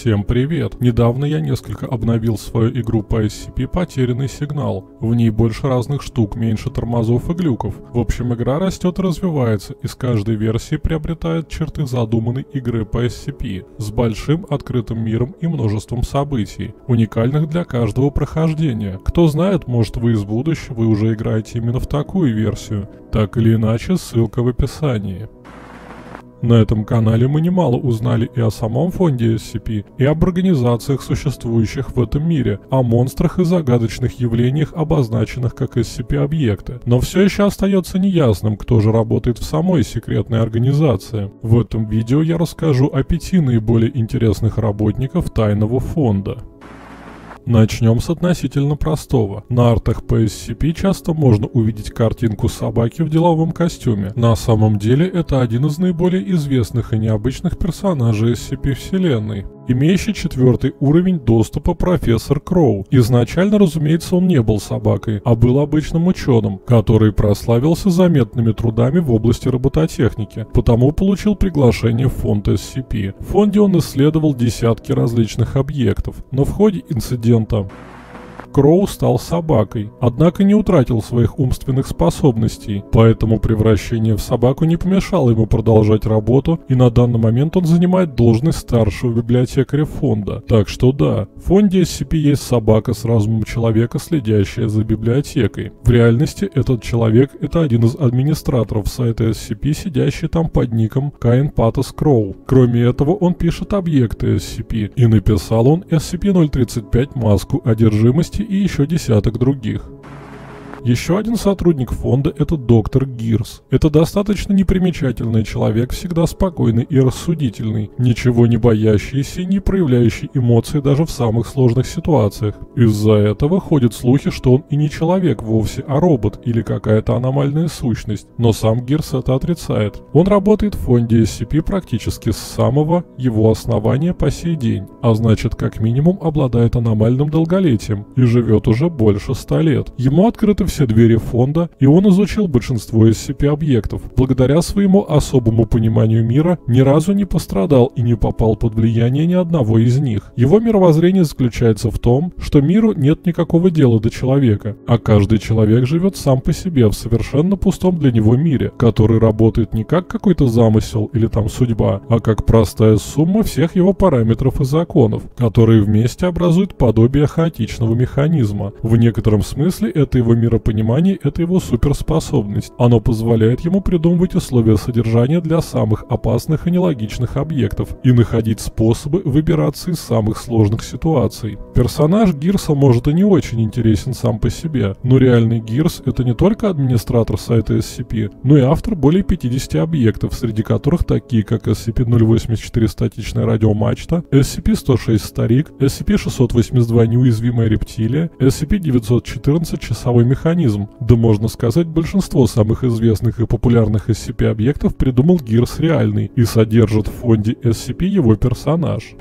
Всем привет! Недавно я несколько обновил свою игру по SCP «Потерянный сигнал». В ней больше разных штук, меньше тормозов и глюков. В общем, игра растет и развивается, и с каждой версии приобретает черты задуманной игры по SCP, с большим открытым миром и множеством событий, уникальных для каждого прохождения. Кто знает, может вы из будущего уже играете именно в такую версию. Так или иначе, ссылка в описании. На этом канале мы немало узнали и о самом фонде SCP, и об организациях, существующих в этом мире, о монстрах и загадочных явлениях, обозначенных как SCP-объекты. Но все еще остается неясным, кто же работает в самой секретной организации. В этом видео я расскажу о пяти наиболее интересных работников тайного фонда. Начнем с относительно простого. На артах по SCP часто можно увидеть картинку собаки в деловом костюме. На самом деле это один из наиболее известных и необычных персонажей SCP вселенной имеющий четвертый уровень доступа профессор Кроу. Изначально, разумеется, он не был собакой, а был обычным ученым, который прославился заметными трудами в области робототехники, потому получил приглашение в фонд SCP. В фонде он исследовал десятки различных объектов, но в ходе инцидента Кроу стал собакой, однако не утратил своих умственных способностей, поэтому превращение в собаку не помешало ему продолжать работу, и на данный момент он занимает должность старшего библиотекаря фонда. Так что да, в фонде SCP есть собака с разумом человека, следящая за библиотекой. В реальности этот человек — это один из администраторов сайта SCP, сидящий там под ником Каин Патос Кроу. Кроме этого, он пишет объекты SCP, и написал он SCP-035 маску одержимости и еще десяток других. Еще один сотрудник фонда – это доктор Гирс. Это достаточно непримечательный человек, всегда спокойный и рассудительный, ничего не боящийся и не проявляющий эмоции даже в самых сложных ситуациях. Из-за этого ходят слухи, что он и не человек вовсе, а робот или какая-то аномальная сущность, но сам Гирс это отрицает. Он работает в фонде SCP практически с самого его основания по сей день, а значит как минимум обладает аномальным долголетием и живет уже больше ста лет. Ему открыты все двери фонда, и он изучил большинство SCP-объектов. Благодаря своему особому пониманию мира, ни разу не пострадал и не попал под влияние ни одного из них. Его мировоззрение заключается в том, что миру нет никакого дела до человека, а каждый человек живет сам по себе в совершенно пустом для него мире, который работает не как какой-то замысел или там судьба, а как простая сумма всех его параметров и законов, которые вместе образуют подобие хаотичного механизма. В некотором смысле это его миропонимание понимании это его суперспособность. Оно позволяет ему придумывать условия содержания для самых опасных и нелогичных объектов и находить способы выбираться из самых сложных ситуаций. Персонаж Гирса может и не очень интересен сам по себе, но реальный Гирс это не только администратор сайта SCP, но и автор более 50 объектов, среди которых такие как SCP-084 статичная радиомачта, SCP-106 старик, SCP-682 неуязвимая рептилия, SCP-914 часовой механизм, механизм. Да можно сказать, большинство самых известных и популярных SCP-объектов придумал Гирс реальный и содержит в фонде SCP его персонаж.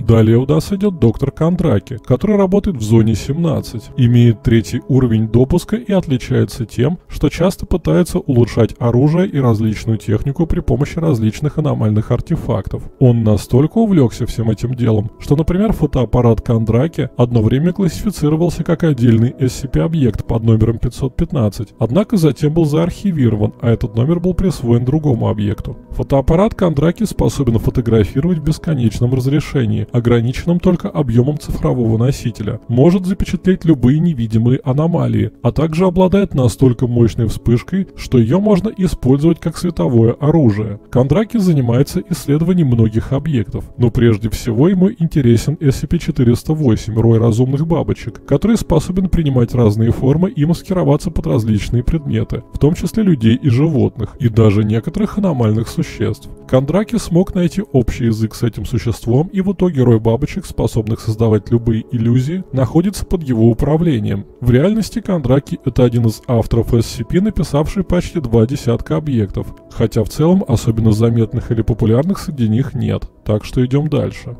Далее у нас идет доктор Кондраки, который работает в зоне 17, имеет третий уровень допуска и отличается тем, что часто пытается улучшать оружие и различную технику при помощи различных аномальных артефактов. Он настолько увлекся всем этим делом, что, например, фотоаппарат Кондраки одно время классифицировался как отдельный SCP-объект под номером 515, однако затем был заархивирован, а этот номер был присвоен другому объекту. Фотоаппарат Кондраки способен фотографировать в бесконечном разрешении, ограниченном только объемом цифрового носителя, может запечатлеть любые невидимые аномалии, а также обладает настолько мощной вспышкой, что ее можно использовать как световое оружие. Кондраки занимается исследованием многих объектов, но прежде всего ему интересен SCP-408, рой разумных бабочек, который способен принимать разные формы и маскироваться под различные предметы, в том числе людей и животных, и даже некоторых аномальных существ. Кондраки смог найти общий язык с этим существом и в итоге герой бабочек, способных создавать любые иллюзии, находится под его управлением. В реальности Кондраки это один из авторов SCP, написавший почти два десятка объектов, хотя в целом особенно заметных или популярных среди них нет, так что идем дальше.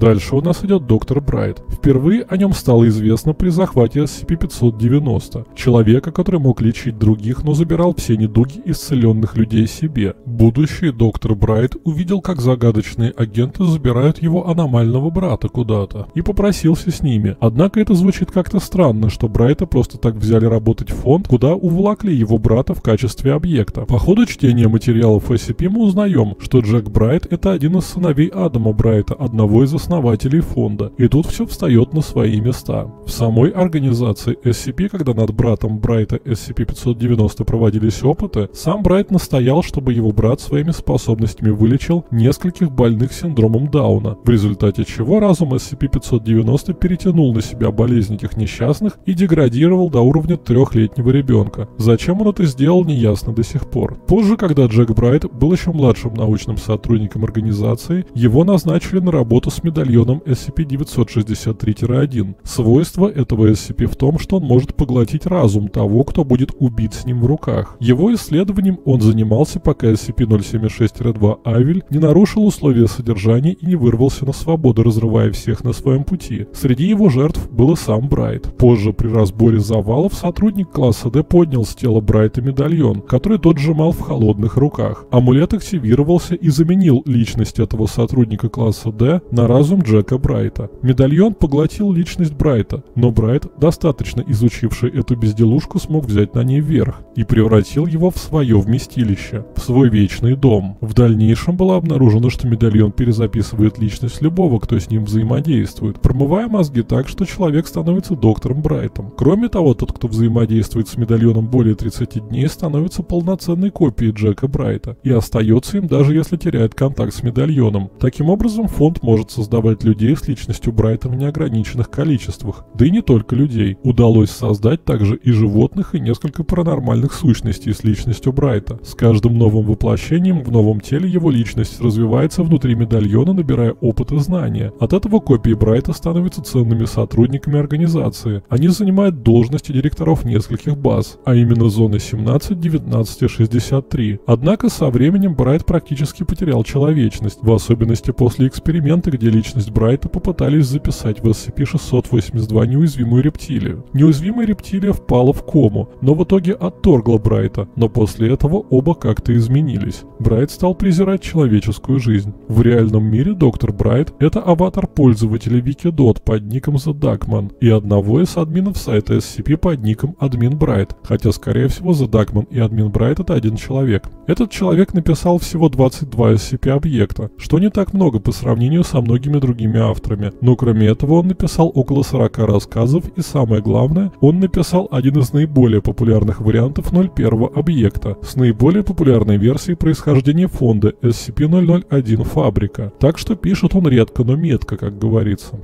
Дальше у нас идет доктор Брайт. Впервые о нем стало известно при захвате SCP-590. Человека, который мог лечить других, но забирал все недуги исцеленных людей себе. Будущий доктор Брайт увидел, как загадочные агенты забирают его аномального брата куда-то и попросился с ними. Однако это звучит как-то странно, что Брайта просто так взяли работать в фонд, куда увлакли его брата в качестве объекта. По ходу чтения материалов SCP мы узнаем, что Джек Брайт это один из сыновей Адама Брайта, одного из основателей фонда. И тут все встает на свои места. В самой организации SCP, когда над братом Брайта SCP-590 проводились опыты, сам Брайт настоял, чтобы его брат своими способностями вылечил нескольких больных синдромом Дауна, в результате чего разум SCP-590 перетянул на себя болезнь этих несчастных и деградировал до уровня трехлетнего ребенка. Зачем он это сделал, неясно до сих пор. Позже, когда Джек Брайт был еще младшим научным сотрудником организации, его назначили на работу с медальоном SCP-963-1. Свойство этого SCP в том, что он может поглотить разум того, кто будет убит с ним в руках. Его исследованием он занимался, пока SCP-076-2 Авель не нарушил условия содержания и не вырвался на свободу, разрывая всех на своем пути. Среди его жертв был и сам Брайт. Позже, при разборе завалов, сотрудник класса D поднял с тела Брайта медальон, который тот сжимал в холодных руках. Амулет активировался и заменил личность этого сотрудника класса D на разум Джека Брайта. Медальон поглотил личность Брайта, но Брайт, достаточно изучивший эту безделушку, смог взять на ней верх и превратил его в свое вместилище, в свой вечный дом. В дальнейшем было обнаружено, что медальон перезаписывает личность любого, кто с ним взаимодействует, промывая мозги так, что человек становится доктором Брайтом. Кроме того, тот, кто взаимодействует с медальоном более 30 дней, становится полноценной копией Джека Брайта и остается им даже если теряет контакт с медальоном. Таким образом, фонд может создавать людей с личностью Брайта в неограниченных количествах, да и не только людей. Удалось создать также и животных, и несколько паранормальных сущностей с личностью Брайта. С каждым новым воплощением в новом теле его личность развивается внутри медальона, набирая опыт и знания. От этого копии Брайта становятся ценными сотрудниками организации. Они занимают должности директоров нескольких баз, а именно зоны 17, 19 и 63. Однако со временем Брайт практически потерял человечность, в особенности после эксперимента, где личность Брайта попытались записать в SCP-682 неуязвимую рептилию. Неуязвимая рептилия впала в кому, но в итоге отторгла Брайта, но после этого оба как-то изменились. Брайт стал презирать человеческую жизнь. В реальном мире доктор Брайт — это аватар пользователя Wikidot под ником The Duckman и одного из админов сайта SCP под ником Админ Брайт, хотя скорее всего The Duckman и Админ Брайт это один человек. Этот человек написал всего 22 SCP-объекта, что не так много по сравнению со многими другими авторами, но кроме этого он написал около 40 рассказов и самое главное, он написал один из наиболее популярных вариантов 01 объекта с наиболее популярной версией происхождения фонда SCP-001 Фабрика, так что пишет он редко, но метко, как говорится.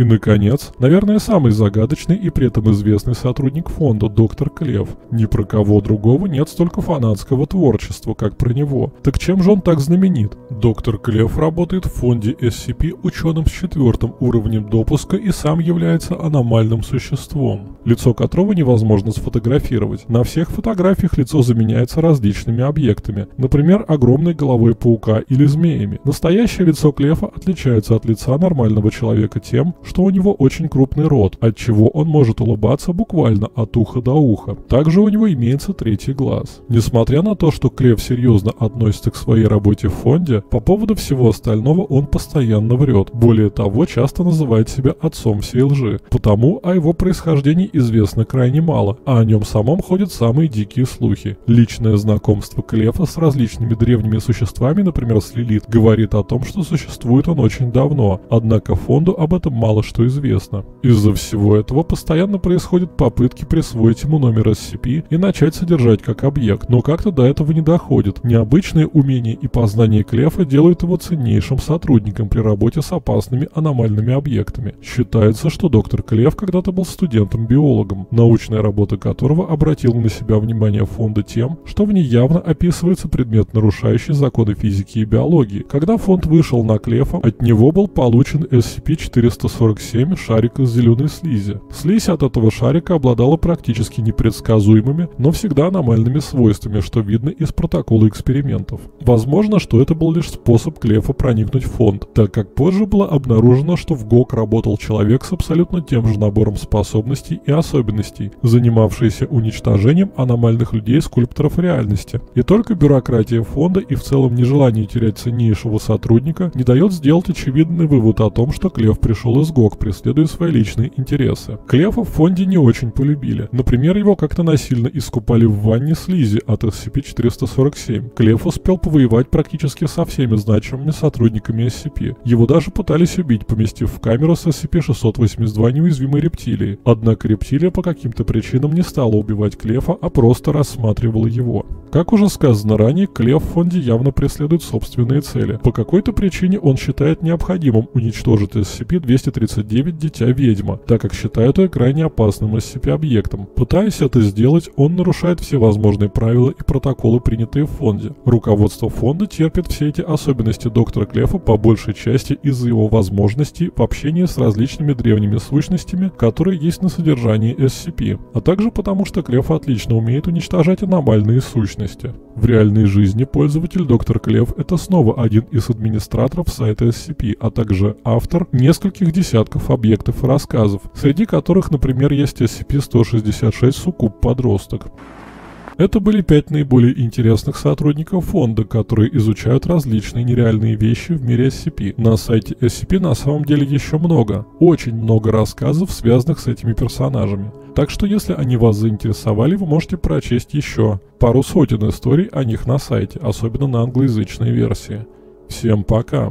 И, наконец, наверное, самый загадочный и при этом известный сотрудник фонда, доктор Клев. Ни про кого другого нет столько фанатского творчества, как про него. Так чем же он так знаменит? Доктор Клев работает в фонде SCP ученым с четвертым уровнем допуска и сам является аномальным существом, лицо которого невозможно сфотографировать. На всех фотографиях лицо заменяется различными объектами, например, огромной головой паука или змеями. Настоящее лицо Клефа отличается от лица нормального человека тем, что у него очень крупный рот, от чего он может улыбаться буквально от уха до уха. Также у него имеется третий глаз. Несмотря на то, что Клев серьезно относится к своей работе в фонде, по поводу всего остального он постоянно врет. Более того, часто называет себя отцом всей лжи. Потому о его происхождении известно крайне мало, а о нем самом ходят самые дикие слухи. Личное знакомство Клефа с различными древними существами, например, с Лилит, говорит о том, что существует он очень давно, однако фонду об этом мало мало что известно. Из-за всего этого постоянно происходят попытки присвоить ему номер SCP и начать содержать как объект, но как-то до этого не доходит. Необычные умения и познания Клефа делают его ценнейшим сотрудником при работе с опасными аномальными объектами. Считается, что доктор Клеф когда-то был студентом биологии биологом, научная работа которого обратила на себя внимание фонда тем, что в ней явно описывается предмет, нарушающий законы физики и биологии. Когда фонд вышел на Клефа, от него был получен SCP-447 шарик из зеленой слизи. Слизь от этого шарика обладала практически непредсказуемыми, но всегда аномальными свойствами, что видно из протокола экспериментов. Возможно, что это был лишь способ Клефа проникнуть в фонд, так как позже было обнаружено, что в ГОК работал человек с абсолютно тем же набором способностей и особенностей, занимавшийся уничтожением аномальных людей-скульпторов реальности. И только бюрократия фонда и в целом нежелание терять ценнейшего сотрудника не дает сделать очевидный вывод о том, что Клев пришел из ГОК, преследуя свои личные интересы. Клефа в фонде не очень полюбили. Например, его как-то насильно искупали в ванне слизи от SCP-447. Клев успел повоевать практически со всеми значимыми сотрудниками SCP. Его даже пытались убить, поместив в камеру с SCP-682 неуязвимой рептилии. Однако рептилия по каким-то причинам не стала убивать Клефа, а просто рассматривала его. Как уже сказано ранее, Клев в фонде явно преследует собственные цели. По какой-то причине он считает необходимым уничтожить SCP-239 Дитя Ведьма, так как считает ее крайне опасным SCP-объектом. Пытаясь это сделать, он нарушает все возможные правила и протоколы, принятые в фонде. Руководство фонда терпит все эти особенности доктора Клефа по большей части из-за его возможностей в общении с различными древними сущностями, которые есть на содержании SCP, а также потому, что Клеф отлично умеет уничтожать аномальные сущности. В реальной жизни пользователь доктор Клев это снова один из администраторов сайта SCP, а также автор нескольких десятков объектов и рассказов, среди которых, например, есть SCP-166 Суккуб Подросток. Это были пять наиболее интересных сотрудников фонда, которые изучают различные нереальные вещи в мире SCP. На сайте SCP на самом деле еще много, очень много рассказов, связанных с этими персонажами. Так что если они вас заинтересовали, вы можете прочесть еще пару сотен историй о них на сайте, особенно на англоязычной версии. Всем пока!